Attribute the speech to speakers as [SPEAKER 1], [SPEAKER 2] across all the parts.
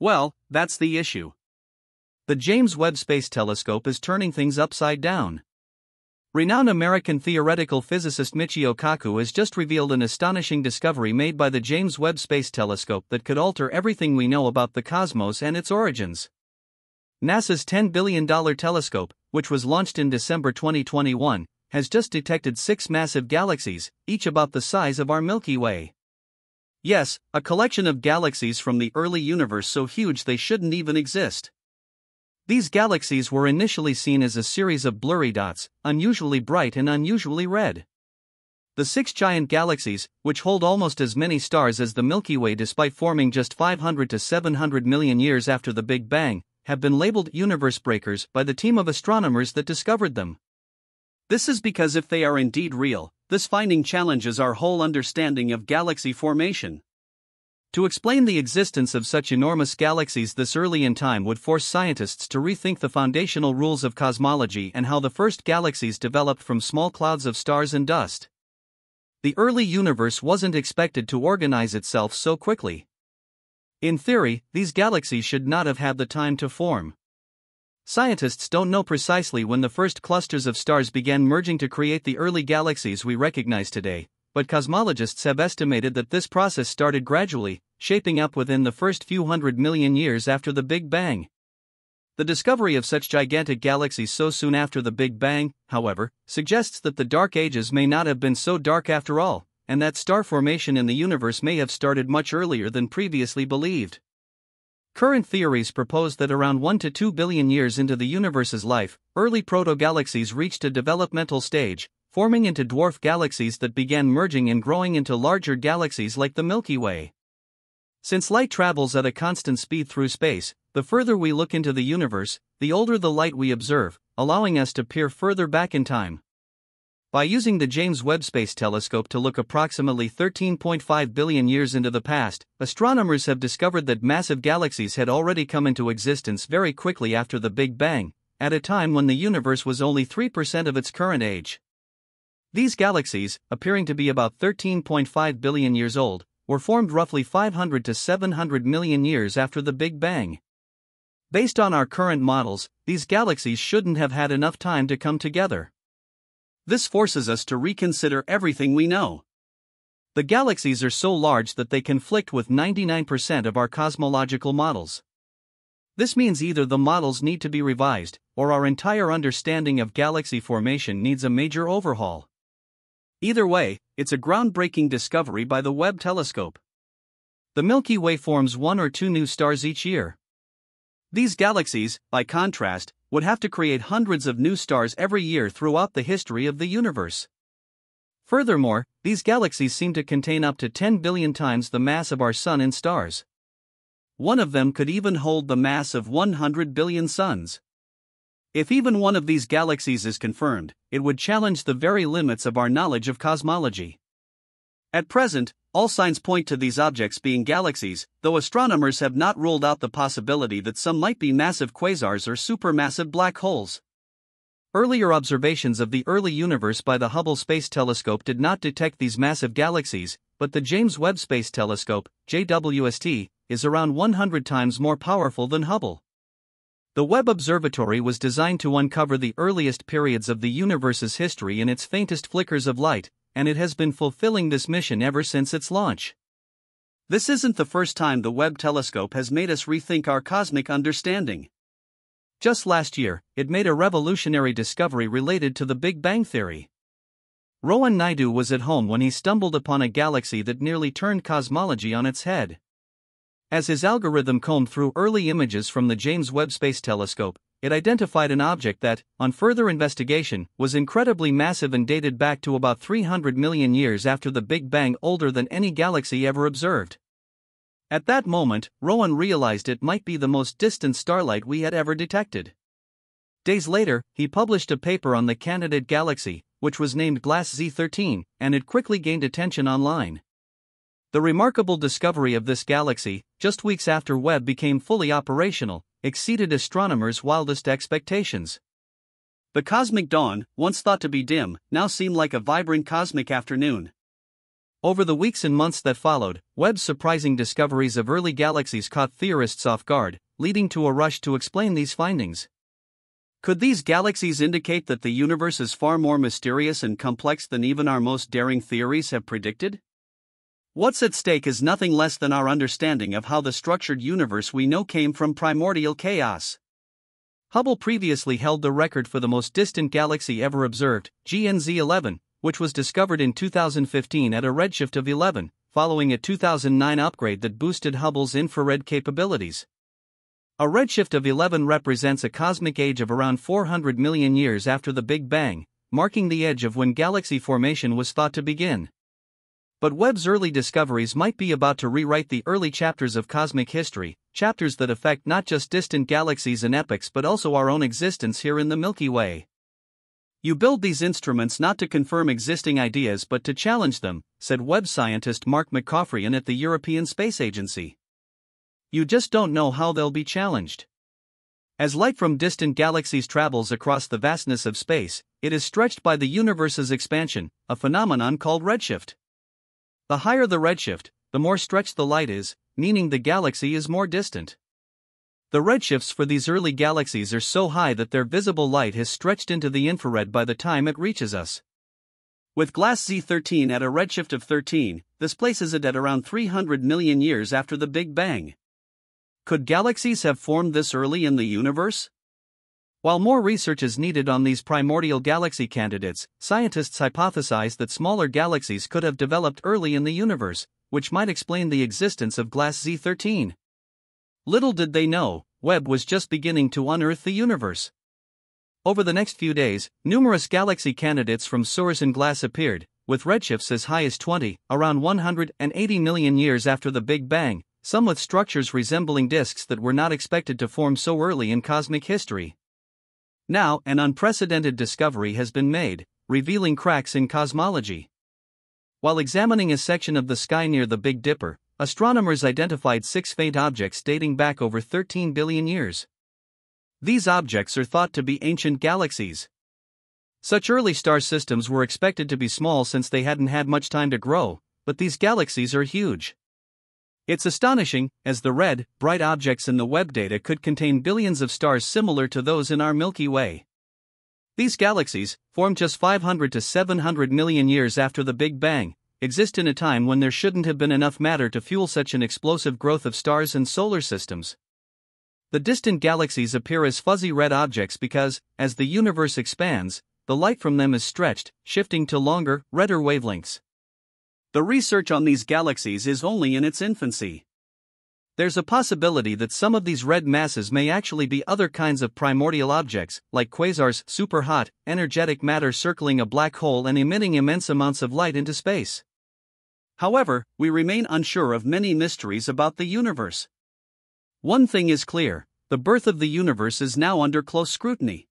[SPEAKER 1] Well, that's the issue. The James Webb Space Telescope is turning things upside down. Renowned American theoretical physicist Michio Kaku has just revealed an astonishing discovery made by the James Webb Space Telescope that could alter everything we know about the cosmos and its origins. NASA's $10 billion telescope, which was launched in December 2021, has just detected six massive galaxies, each about the size of our Milky Way. Yes, a collection of galaxies from the early universe so huge they shouldn't even exist. These galaxies were initially seen as a series of blurry dots, unusually bright and unusually red. The six giant galaxies, which hold almost as many stars as the Milky Way despite forming just 500 to 700 million years after the Big Bang, have been labeled universe breakers by the team of astronomers that discovered them. This is because if they are indeed real, this finding challenges our whole understanding of galaxy formation. To explain the existence of such enormous galaxies this early in time would force scientists to rethink the foundational rules of cosmology and how the first galaxies developed from small clouds of stars and dust. The early universe wasn't expected to organize itself so quickly. In theory, these galaxies should not have had the time to form. Scientists don't know precisely when the first clusters of stars began merging to create the early galaxies we recognize today, but cosmologists have estimated that this process started gradually, shaping up within the first few hundred million years after the Big Bang. The discovery of such gigantic galaxies so soon after the Big Bang, however, suggests that the Dark Ages may not have been so dark after all, and that star formation in the universe may have started much earlier than previously believed. Current theories propose that around 1 to 2 billion years into the universe's life, early protogalaxies reached a developmental stage, forming into dwarf galaxies that began merging and growing into larger galaxies like the Milky Way. Since light travels at a constant speed through space, the further we look into the universe, the older the light we observe, allowing us to peer further back in time. By using the James Webb Space Telescope to look approximately 13.5 billion years into the past, astronomers have discovered that massive galaxies had already come into existence very quickly after the Big Bang, at a time when the universe was only 3% of its current age. These galaxies, appearing to be about 13.5 billion years old, were formed roughly 500 to 700 million years after the Big Bang. Based on our current models, these galaxies shouldn't have had enough time to come together. This forces us to reconsider everything we know. The galaxies are so large that they conflict with 99% of our cosmological models. This means either the models need to be revised, or our entire understanding of galaxy formation needs a major overhaul. Either way, it's a groundbreaking discovery by the Webb telescope. The Milky Way forms one or two new stars each year. These galaxies, by contrast, would have to create hundreds of new stars every year throughout the history of the universe. Furthermore, these galaxies seem to contain up to 10 billion times the mass of our Sun and stars. One of them could even hold the mass of 100 billion suns. If even one of these galaxies is confirmed, it would challenge the very limits of our knowledge of cosmology. At present, all signs point to these objects being galaxies, though astronomers have not ruled out the possibility that some might be massive quasars or supermassive black holes. Earlier observations of the early universe by the Hubble Space Telescope did not detect these massive galaxies, but the James Webb Space Telescope, JWST, is around 100 times more powerful than Hubble. The Webb Observatory was designed to uncover the earliest periods of the universe's history in its faintest flickers of light, and it has been fulfilling this mission ever since its launch. This isn't the first time the Webb telescope has made us rethink our cosmic understanding. Just last year, it made a revolutionary discovery related to the Big Bang Theory. Rohan Naidu was at home when he stumbled upon a galaxy that nearly turned cosmology on its head. As his algorithm combed through early images from the James Webb Space Telescope, it identified an object that, on further investigation, was incredibly massive and dated back to about 300 million years after the Big Bang, older than any galaxy ever observed. At that moment, Rohan realized it might be the most distant starlight we had ever detected. Days later, he published a paper on the candidate galaxy, which was named GLASS Z13, and it quickly gained attention online. The remarkable discovery of this galaxy, just weeks after Webb became fully operational, exceeded astronomers' wildest expectations. The cosmic dawn, once thought to be dim, now seemed like a vibrant cosmic afternoon. Over the weeks and months that followed, Webb's surprising discoveries of early galaxies caught theorists off guard, leading to a rush to explain these findings. Could these galaxies indicate that the universe is far more mysterious and complex than even our most daring theories have predicted? What's at stake is nothing less than our understanding of how the structured universe we know came from primordial chaos. Hubble previously held the record for the most distant galaxy ever observed, GNZ 11, which was discovered in 2015 at a redshift of 11, following a 2009 upgrade that boosted Hubble's infrared capabilities. A redshift of 11 represents a cosmic age of around 400 million years after the Big Bang, marking the edge of when galaxy formation was thought to begin. But Webb's early discoveries might be about to rewrite the early chapters of cosmic history, chapters that affect not just distant galaxies and epochs but also our own existence here in the Milky Way. You build these instruments not to confirm existing ideas but to challenge them, said Webb scientist Mark McCaughrean at the European Space Agency. You just don't know how they'll be challenged. As light from distant galaxies travels across the vastness of space, it is stretched by the universe's expansion, a phenomenon called redshift. The higher the redshift, the more stretched the light is, meaning the galaxy is more distant. The redshifts for these early galaxies are so high that their visible light has stretched into the infrared by the time it reaches us. With Glass Z13 at a redshift of 13, this places it at around 300 million years after the Big Bang. Could galaxies have formed this early in the universe? While more research is needed on these primordial galaxy candidates, scientists hypothesize that smaller galaxies could have developed early in the universe, which might explain the existence of Glass Z13. Little did they know, Webb was just beginning to unearth the universe. Over the next few days, numerous galaxy candidates from CEERS and Glass appeared, with redshifts as high as 20, around 180 million years after the Big Bang, some with structures resembling disks that were not expected to form so early in cosmic history. Now, an unprecedented discovery has been made, revealing cracks in cosmology. While examining a section of the sky near the Big Dipper, astronomers identified six faint objects dating back over 13 billion years. These objects are thought to be ancient galaxies. Such early star systems were expected to be small since they hadn't had much time to grow, but these galaxies are huge. It's astonishing, as the red, bright objects in the Webb data could contain billions of stars similar to those in our Milky Way. These galaxies, formed just 500 to 700 million years after the Big Bang, exist in a time when there shouldn't have been enough matter to fuel such an explosive growth of stars and solar systems. The distant galaxies appear as fuzzy red objects because, as the universe expands, the light from them is stretched, shifting to longer, redder wavelengths. The research on these galaxies is only in its infancy. There's a possibility that some of these red masses may actually be other kinds of primordial objects, like quasars, super hot, energetic matter circling a black hole and emitting immense amounts of light into space. However, we remain unsure of many mysteries about the universe. One thing is clear the birth of the universe is now under close scrutiny.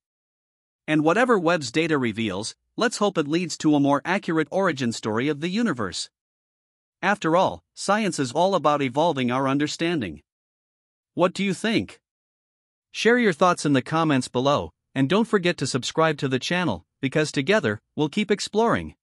[SPEAKER 1] And whatever Webb's data reveals, let's hope it leads to a more accurate origin story of the universe. After all, science is all about evolving our understanding. What do you think? Share your thoughts in the comments below, and don't forget to subscribe to the channel, because together, we'll keep exploring.